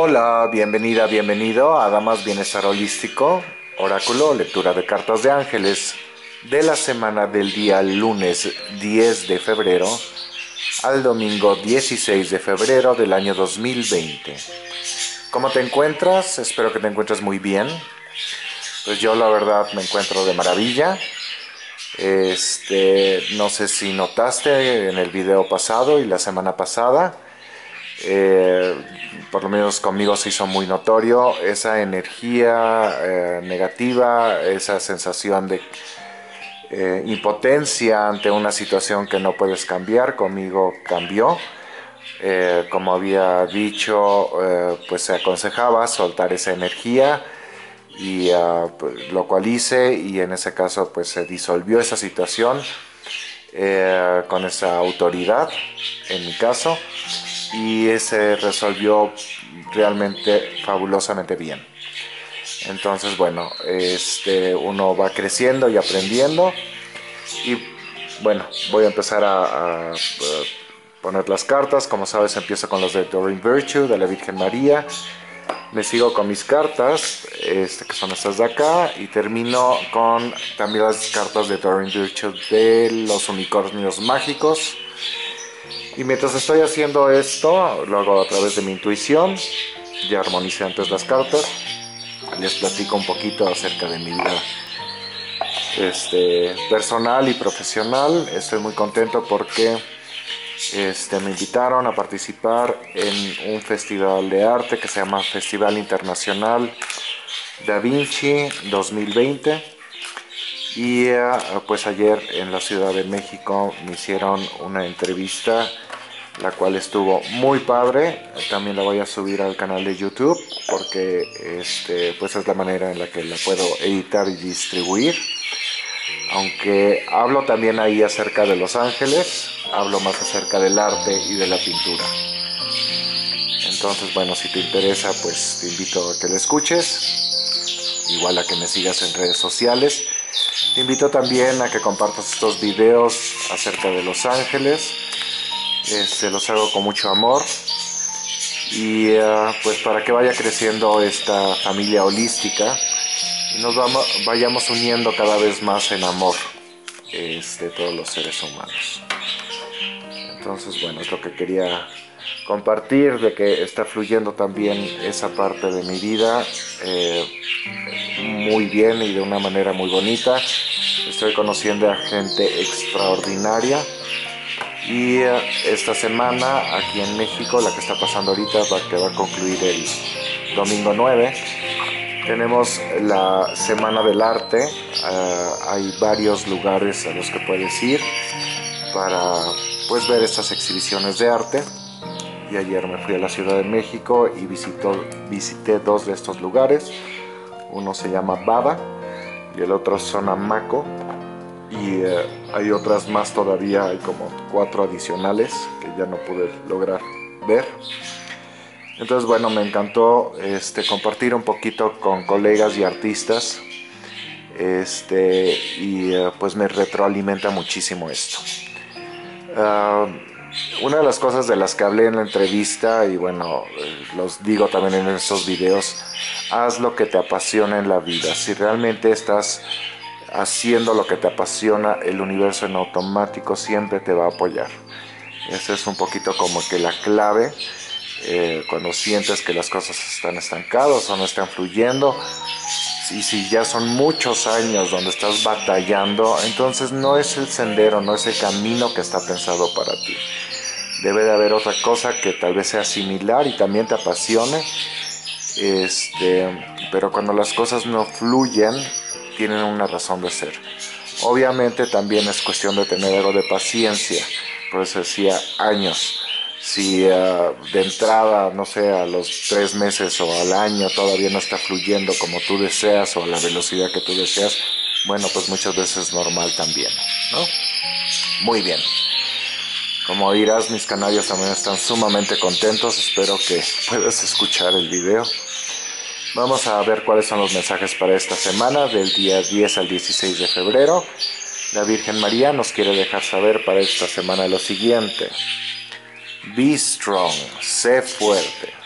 Hola, bienvenida, bienvenido a Damas Bienestar Holístico, Oráculo, lectura de cartas de ángeles de la semana del día lunes 10 de febrero al domingo 16 de febrero del año 2020. ¿Cómo te encuentras? Espero que te encuentres muy bien. Pues yo la verdad me encuentro de maravilla. Este, no sé si notaste en el video pasado y la semana pasada, eh, por lo menos conmigo se hizo muy notorio esa energía eh, negativa, esa sensación de eh, impotencia ante una situación que no puedes cambiar, conmigo cambió. como había dicho, pues se aconsejaba soltar esa energía y ah, pues, lo cual hice y en ese caso pues se disolvió esa situación con esa autoridad en mi caso y se resolvió realmente fabulosamente bien. Entonces, bueno, este, uno va creciendo y aprendiendo. Y bueno, voy a empezar a, poner las cartas. Como sabes, empiezo con los de Doreen Virtue, de la Virgen María. Me sigo con mis cartas, este, que son estas de acá. Y termino con también las cartas de Doreen Virtue de los unicornios mágicos y mientras estoy haciendo esto, lo hago a través de mi intuición, ya armonicé antes las cartas, les platico un poquito acerca de mi vida este, personal y profesional. Estoy muy contento porque este, me invitaron a participar en un festival de arte que se llama Festival Internacional Da Vinci 2020. Y eh, pues ayer en la Ciudad de México me hicieron una entrevista la cual estuvo muy padre. También la voy a subir al canal de YouTube porque este, pues es la manera en la que la puedo editar y distribuir. Aunque hablo también ahí acerca de Los Ángeles, hablo más acerca del arte y de la pintura. Entonces, bueno, si te interesa, pues te invito a que la escuches, igual a que me sigas en redes sociales. Te invito también a que compartas estos videos acerca de Los Ángeles este, los hago con mucho amor y uh, pues para que vaya creciendo esta familia holística y nos vamos, vayamos uniendo cada vez más en amor este, todos los seres humanos. Entonces, bueno, es lo que quería compartir, de que está fluyendo también esa parte de mi vida eh, muy bien y de una manera muy bonita. Estoy conociendo a gente extraordinaria y esta semana aquí en México, la que está pasando ahorita, que va a concluir el domingo 9, tenemos la Semana del Arte. Eh, hay varios lugares a los que puedes ir para pues, ver estas exhibiciones de arte. Y ayer me fui a la Ciudad de México y visitó, visité dos de estos lugares. Uno se llama Baba y el otro Sonamaco y eh, hay otras más todavía, hay como cuatro adicionales que ya no pude lograr ver. Entonces, bueno, me encantó este, compartir un poquito con colegas y artistas. Este, y eh, pues me retroalimenta muchísimo esto. Ah, una de las cosas de las que hablé en la entrevista, y bueno, eh, los digo también en estos videos, haz lo que te apasiona en la vida. Si realmente estás haciendo lo que te apasiona, el universo en automático siempre te va a apoyar. Esa es un poquito como que la clave eh, cuando sientes que las cosas están estancadas o no están fluyendo. Y si ya son muchos años donde estás batallando, entonces no es el sendero, no es el camino que está pensado para ti. Debe de haber otra cosa que tal vez sea similar y también te apasione. Este, pero cuando las cosas no fluyen, tienen una razón de ser. Obviamente también es cuestión de tener algo de paciencia, por eso decía años. Si eh, de entrada, no sé, a los tres meses o al año todavía no está fluyendo como tú deseas o a la velocidad que tú deseas, bueno, pues muchas veces es normal también, ¿no? Muy bien. Como dirás, mis canarios también están sumamente contentos. Espero que puedas escuchar el video. Vamos a ver cuáles son los mensajes para esta semana, del día 10 al 16 de febrero. La Virgen María nos quiere dejar saber para esta semana lo siguiente. Be strong, sé fuerte.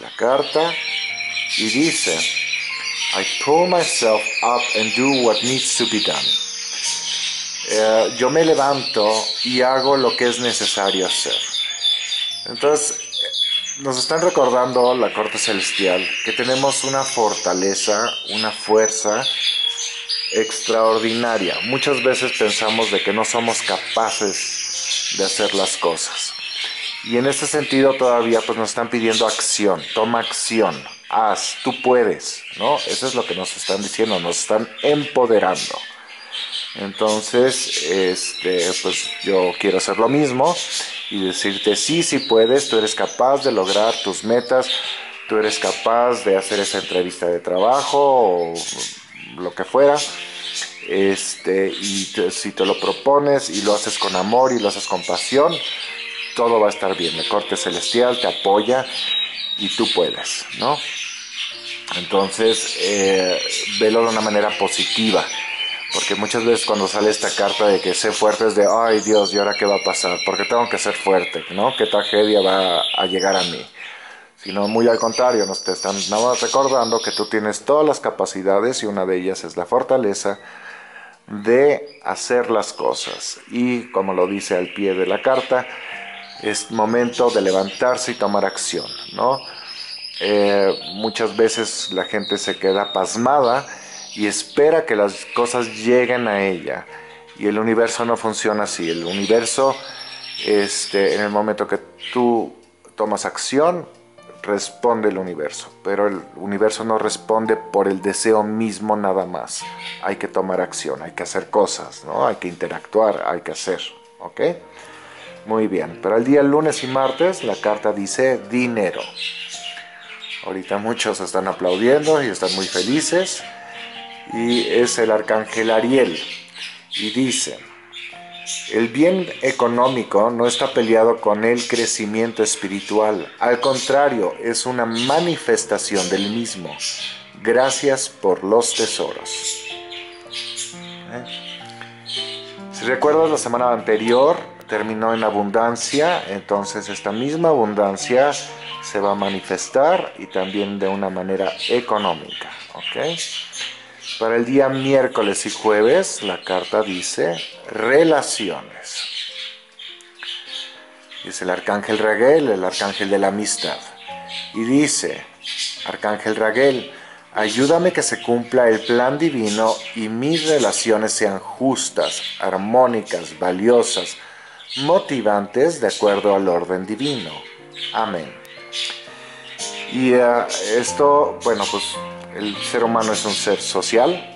la carta y dice, I pull myself up and do what needs to be done. Eh, yo me levanto y hago lo que es necesario hacer. Entonces, nos están recordando la corte celestial que tenemos una fortaleza, una fuerza extraordinaria. Muchas veces pensamos de que no somos capaces de hacer las cosas. Y en ese sentido todavía pues nos están pidiendo acción, toma acción, haz, tú puedes, ¿no? Eso es lo que nos están diciendo, nos están empoderando. Entonces, este, pues yo quiero hacer lo mismo y decirte sí, sí puedes, tú eres capaz de lograr tus metas, tú eres capaz de hacer esa entrevista de trabajo o lo que fuera. Este, y si te lo propones y lo haces con amor y lo haces con pasión, todo va a estar bien. El corte celestial te apoya y tú puedes, ¿no? Entonces, eh, velo de una manera positiva. Porque muchas veces cuando sale esta carta de que sé fuerte es de, ay Dios, ¿y ahora qué va a pasar? Porque tengo que ser fuerte, ¿no? ¿Qué tragedia va a llegar a mí? Sino muy al contrario, nos te están nada más recordando que tú tienes todas las capacidades y una de ellas es la fortaleza de hacer las cosas. Y como lo dice al pie de la carta, es momento de levantarse y tomar acción, ¿no? Eh, muchas veces la gente se queda pasmada y espera que las cosas lleguen a ella. Y el universo no funciona así. El universo, este, en el momento que tú tomas acción, responde el universo. Pero el universo no responde por el deseo mismo nada más. Hay que tomar acción, hay que hacer cosas, ¿no? Hay que interactuar, hay que hacer. ¿Ok? Muy bien. Pero el día lunes y martes la carta dice dinero. Ahorita muchos están aplaudiendo y están muy felices y es el arcángel Ariel. Y dice, el bien económico no está peleado con el crecimiento espiritual, al contrario, es una manifestación del mismo. Gracias por los tesoros. ¿Eh? Si recuerdas la semana anterior, terminó en abundancia, entonces esta misma abundancia se va a manifestar y también de una manera económica. ¿ok?, para el día miércoles y jueves, la carta dice relaciones. Dice el arcángel Raguel, el arcángel de la amistad. Y dice, arcángel Raguel, ayúdame que se cumpla el plan divino y mis relaciones sean justas, armónicas, valiosas, motivantes de acuerdo al orden divino. Amén. Y uh, esto, bueno, pues el ser humano es un ser social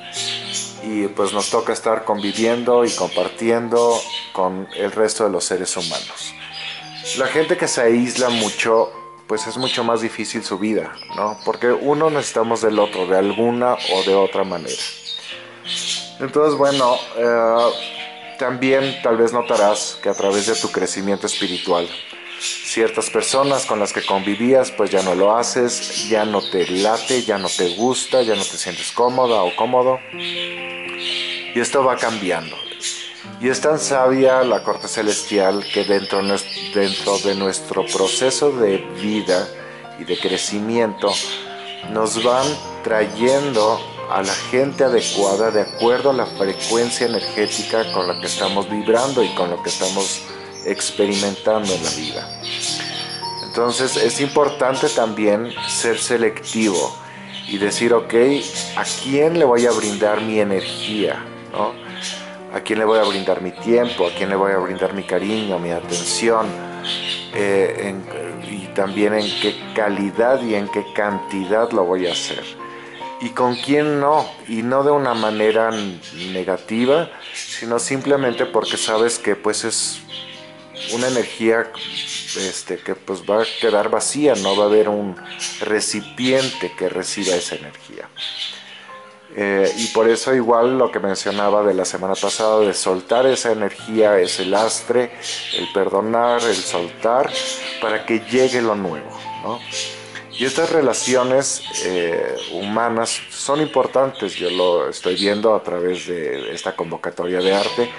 y pues nos toca estar conviviendo y compartiendo con el resto de los seres humanos. La gente que se aísla mucho, pues es mucho más difícil su vida, ¿no? Porque uno necesitamos del otro, de alguna o de otra manera. Entonces, bueno, eh, también tal vez notarás que a través de tu crecimiento espiritual, ciertas personas con las que convivías, pues ya no lo haces, ya no te late, ya no te gusta, ya no te sientes cómoda o cómodo. Y esto va cambiando. Y es tan sabia la corte celestial que dentro, dentro de nuestro proceso de vida y de crecimiento nos van trayendo a la gente adecuada de acuerdo a la frecuencia energética con la que estamos vibrando y con lo que estamos experimentando en la vida. Entonces es importante también ser selectivo y decir, ok, ¿a quién le voy a brindar mi energía? ¿A quién le voy a brindar mi tiempo? ¿A quién le voy a brindar mi cariño, mi atención? Eh, y también en qué calidad y en qué cantidad lo voy a hacer. Y con quién no, y no de una manera negativa, sino simplemente porque sabes que pues es una energía este, que pues va a quedar vacía, no va a haber un recipiente que reciba esa energía. Eh, y por eso igual lo que mencionaba de la semana pasada, de soltar esa energía, ese lastre, el perdonar, el soltar, para que llegue lo nuevo. Y estas relaciones eh, humanas son importantes, yo lo estoy viendo a través de esta convocatoria de arte,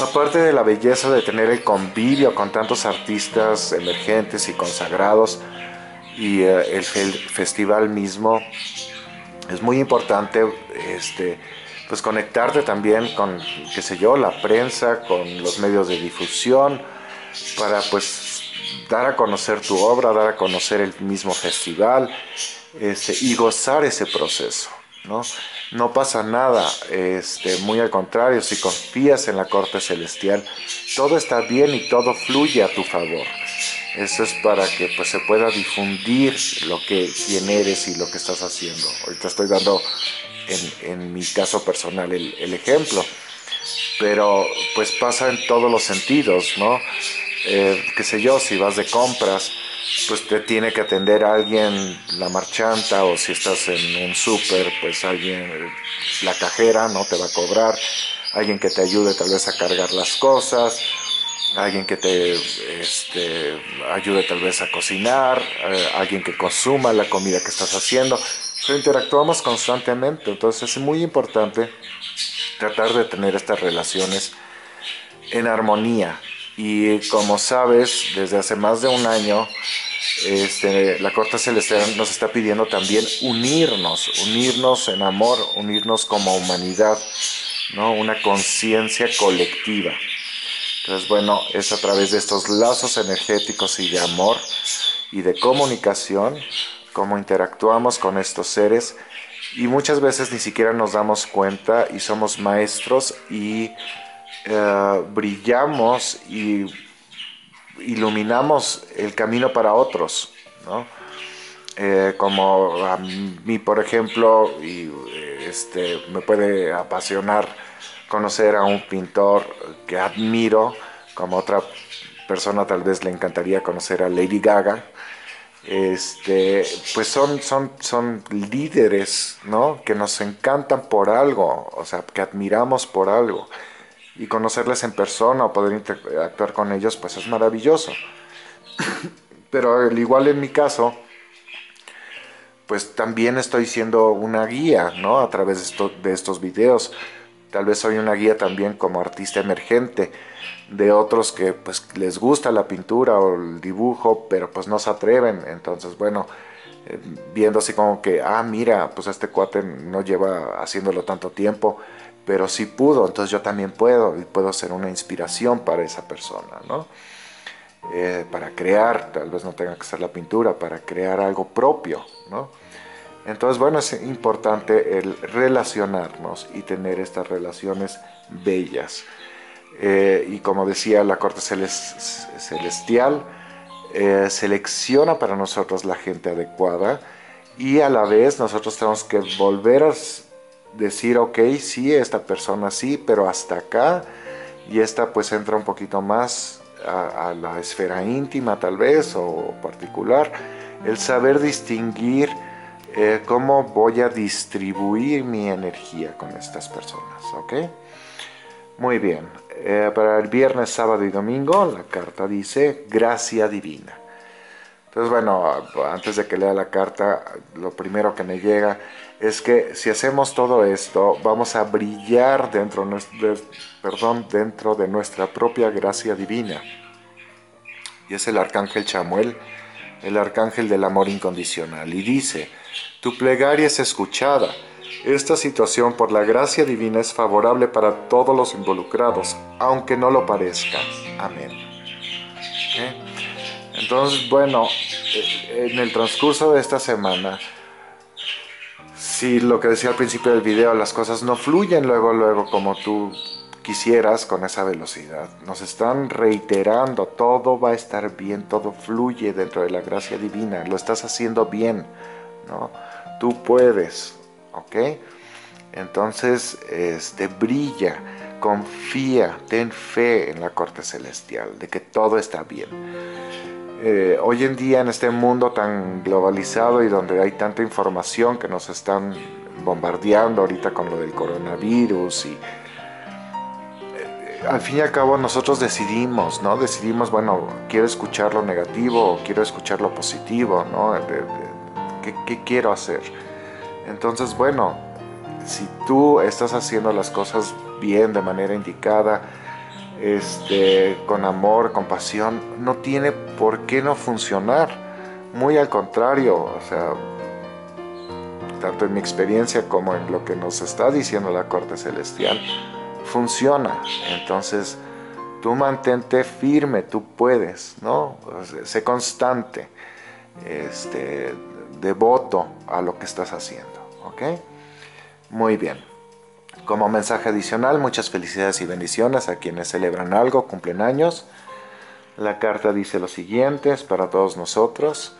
Aparte de la belleza de tener el convivio con tantos artistas emergentes y consagrados, y eh, el festival mismo es muy importante este, pues conectarte también con, qué sé yo, la prensa, con los medios de difusión, para pues dar a conocer tu obra, dar a conocer el mismo festival este, y gozar ese proceso. ¿No? no pasa nada, este, muy al contrario, si confías en la corte celestial, todo está bien y todo fluye a tu favor. Eso es para que pues, se pueda difundir lo que, quién eres y lo que estás haciendo. Ahorita estoy dando en, mi caso personal el, ejemplo, pero pues pasa en todos los sentidos, ¿no? Eh, qué sé yo, si vas de compras, pues te tiene que atender alguien, la marchanta, o si estás en un súper, pues alguien, la cajera, ¿no? Te va a cobrar, alguien que te ayude tal vez a cargar las cosas, alguien que te este, ayude tal vez a cocinar, eh, alguien que consuma la comida que estás haciendo. Interactuamos constantemente, entonces es muy importante tratar de tener estas relaciones en armonía. Y como sabes, desde hace más de un año, este, la Corte Celestial nos está pidiendo también unirnos, unirnos en amor, unirnos como humanidad, ¿no? una conciencia colectiva. Entonces, bueno, es a través de estos lazos energéticos y de amor y de comunicación como interactuamos con estos seres y muchas veces ni siquiera nos damos cuenta y somos maestros y eh, brillamos y iluminamos el camino para otros, ¿no? Eh, como a mí, por ejemplo, y este, me puede apasionar conocer a un pintor que admiro, como otra persona tal vez le encantaría conocer a Lady Gaga, este, pues son, son, son líderes, ¿no? Que nos encantan por algo, o sea, que admiramos por algo y conocerles en persona o poder interactuar con ellos, pues es maravilloso. Pero al igual en mi caso, pues también estoy siendo una guía, ¿no? A través de, esto, de estos videos. Tal vez soy una guía también como artista emergente de otros que pues les gusta la pintura o el dibujo, pero pues no se atreven. Entonces, bueno, eh, viendo así como que, ah, mira, pues este cuate no lleva haciéndolo tanto tiempo pero si pudo, entonces yo también puedo y puedo ser una inspiración para esa persona, ¿no? Eh, para crear, tal vez no tenga que ser la pintura, para crear algo propio, ¿no? Entonces, bueno, es importante el relacionarnos y tener estas relaciones bellas. Eh, y como decía la Corte Celestial, eh, selecciona para nosotros la gente adecuada y a la vez nosotros tenemos que volver a decir, ok, sí, esta persona sí, pero hasta acá, y esta pues entra un poquito más a, la esfera íntima tal vez o particular, el saber distinguir eh, cómo voy a distribuir mi energía con estas personas, ¿ok? Muy bien, eh, para el viernes, sábado y domingo la carta dice gracia divina. Entonces, bueno, antes de que lea la carta, lo primero que me llega es que si hacemos todo esto, vamos a brillar dentro, de, perdón, dentro de nuestra propia gracia divina. Y es el arcángel Chamuel, el arcángel del amor incondicional. Y dice, tu plegaria es escuchada. Esta situación por la gracia divina es favorable para todos los involucrados, aunque no lo parezca. Amén. Entonces, bueno, eh, en el transcurso de esta semana, si lo que decía al principio del video, las cosas no fluyen luego, luego como tú quisieras con esa velocidad. Nos están reiterando, todo va a estar bien, todo fluye dentro de la gracia divina, lo estás haciendo bien, ¿no? Tú puedes, ¿ok? Entonces, este, brilla, confía, ten fe en la corte celestial, de que todo está bien. Eh, hoy en día en este mundo tan globalizado y donde hay tanta información que nos están bombardeando ahorita con lo del coronavirus y eh, al fin y al cabo nosotros decidimos, ¿no? Decidimos, bueno, quiero escuchar lo negativo o quiero escuchar lo positivo, ¿no? ¿qué, quiero hacer? Entonces, bueno, si tú estás haciendo las cosas bien, de manera indicada, este, con amor, compasión, no tiene por qué no funcionar. Muy al contrario, o sea, tanto en mi experiencia como en lo que nos está diciendo la corte celestial, funciona. Entonces, tú mantente firme, tú puedes, ¿no? sé constante, este, devoto a lo que estás haciendo, ¿ok? Muy bien. Como mensaje adicional, muchas felicidades y bendiciones a quienes celebran algo, cumplen años. La carta dice lo siguiente, es para todos nosotros,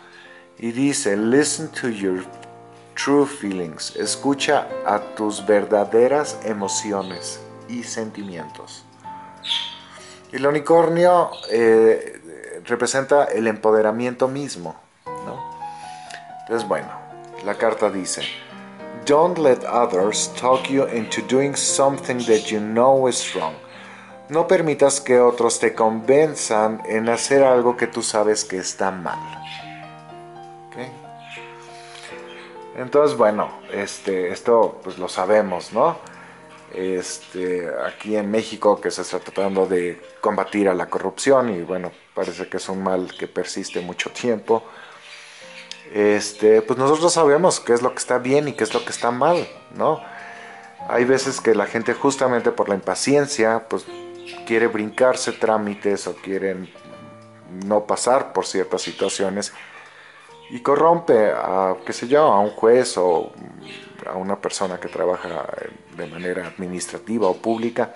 y dice, listen to your true feelings, escucha a tus verdaderas emociones y sentimientos. El unicornio eh, representa el empoderamiento mismo. Entonces, bueno, la carta dice, Don't let others talk you into doing something that you know is wrong. No permitas que otros te convenzan en hacer algo que tú sabes que está mal. Entonces, bueno, este, esto pues lo sabemos, ¿no? este, aquí en México que se está tratando de combatir a la corrupción y bueno, parece que es un mal que persiste mucho tiempo. Este, pues nosotros sabemos qué es lo que está bien y qué es lo que está mal, ¿no? Hay veces que la gente justamente por la impaciencia, pues quiere brincarse trámites o quieren no pasar por ciertas situaciones y corrompe a, qué a un juez o a una persona que trabaja de manera administrativa o pública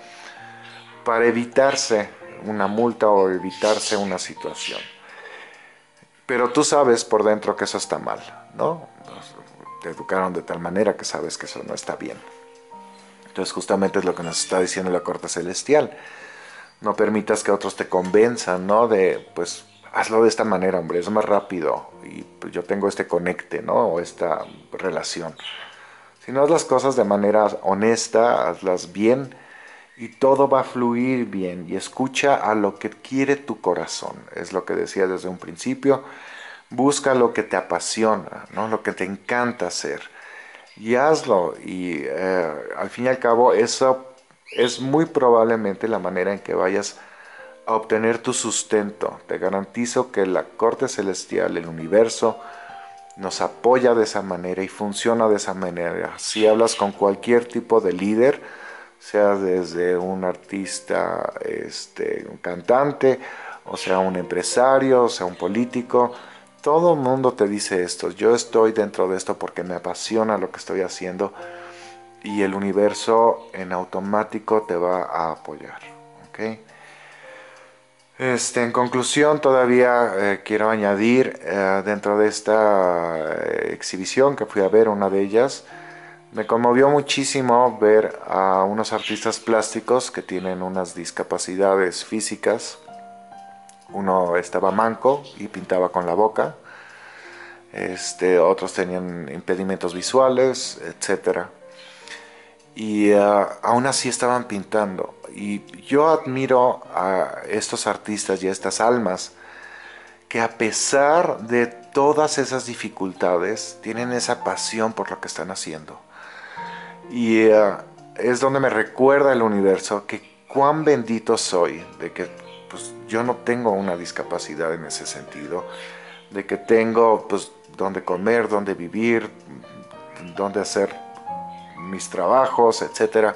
para evitarse una multa o evitarse una situación. Pero tú sabes por dentro que eso está mal, ¿no? Te educaron de tal manera que sabes que eso no está bien. Entonces justamente es lo que nos está diciendo la Corte Celestial. No permitas que otros te convenzan, ¿no? De, pues, hazlo de esta manera, hombre, es más rápido y pues, yo tengo este conecte, ¿no? O esta relación. Si no haz las cosas de manera honesta, hazlas bien y todo va a fluir bien y escucha a lo que quiere tu corazón. Es lo que decía desde un principio. Busca lo que te apasiona, ¿no? lo que te encanta hacer y hazlo. Y eh, al fin y al cabo eso es muy probablemente la manera en que vayas a obtener tu sustento. Te garantizo que la corte celestial, el universo, nos apoya de esa manera y funciona de esa manera. Si hablas con cualquier tipo de líder, sea desde un artista, este, un cantante, o sea un empresario, o sea un político, todo el mundo te dice esto. Yo estoy dentro de esto porque me apasiona lo que estoy haciendo y el universo en automático te va a apoyar. ¿okay? Este, en conclusión, todavía eh, quiero añadir eh, dentro de esta eh, exhibición que fui a ver, una de ellas, me conmovió muchísimo ver a unos artistas plásticos que tienen unas discapacidades físicas. Uno estaba manco y pintaba con la boca. Este, otros tenían impedimentos visuales, etc. Y aún así estaban pintando y yo admiro a estos artistas y a estas almas que a pesar de todas esas dificultades tienen esa pasión por lo que están haciendo. Y eh, es donde me recuerda el universo que cuán bendito soy de que pues, yo no tengo una discapacidad en ese sentido, de que tengo pues donde comer, donde vivir, donde hacer mis trabajos, etcétera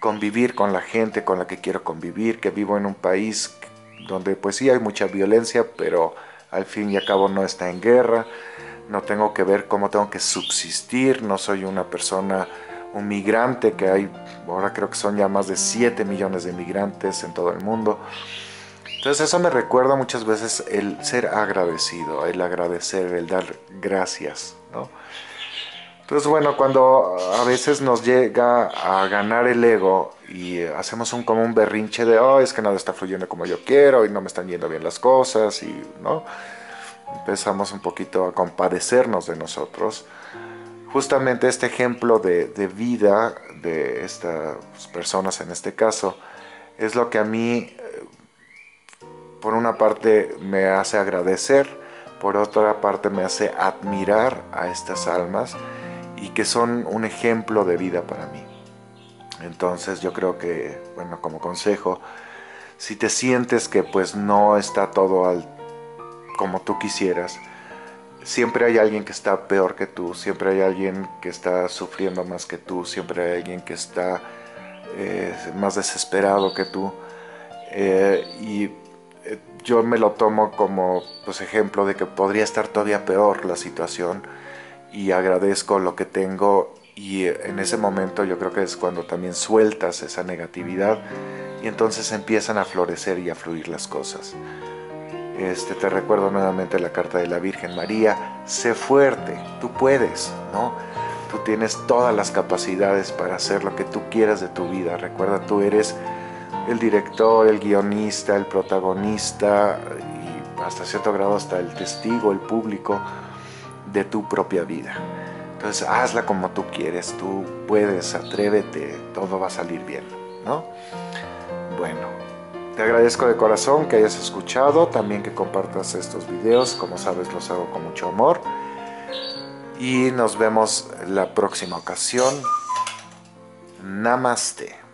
convivir con la gente con la que quiero convivir, que vivo en un país donde pues sí hay mucha violencia, pero al fin y al cabo no está en guerra, no tengo que ver cómo tengo que subsistir, no soy una persona, un migrante, que hay, ahora creo que son ya más de 7 millones de migrantes en todo el mundo. Entonces eso me recuerda muchas veces el ser agradecido, el agradecer, el dar gracias, ¿no? Entonces, bueno, cuando a veces nos llega a ganar el ego y hacemos un como un berrinche de, oh, es que nada está fluyendo como yo quiero y no me están yendo bien las cosas y, ¿no? Empezamos un poquito a compadecernos de nosotros. Justamente este ejemplo de, de vida de estas personas en este caso es lo que a mí, eh, por una parte, me hace agradecer, por otra parte, me hace admirar a estas almas y que son un ejemplo de vida para mí. Entonces yo creo que, bueno, como consejo, si te sientes que pues no está todo al, como tú quisieras, siempre hay alguien que está peor que tú, siempre hay alguien que está sufriendo más que tú, siempre hay alguien que está eh, más desesperado que tú. Eh, y eh, yo me lo tomo como pues, ejemplo de que podría estar todavía peor la situación y agradezco lo que tengo y en ese momento yo creo que es cuando también sueltas esa negatividad y entonces empiezan a florecer y a fluir las cosas. Este, te recuerdo nuevamente la carta de la Virgen María, sé fuerte, tú puedes, ¿no? Tú tienes todas las capacidades para hacer lo que tú quieras de tu vida. Recuerda, tú eres el director, el guionista, el protagonista y hasta cierto grado hasta el testigo, el público de tu propia vida. Entonces hazla como tú quieres, tú puedes, atrévete, todo va a salir bien, ¿no? Bueno, te agradezco de corazón que hayas escuchado, también que compartas estos videos, como sabes los hago con mucho amor. Y nos vemos la próxima ocasión. Namaste.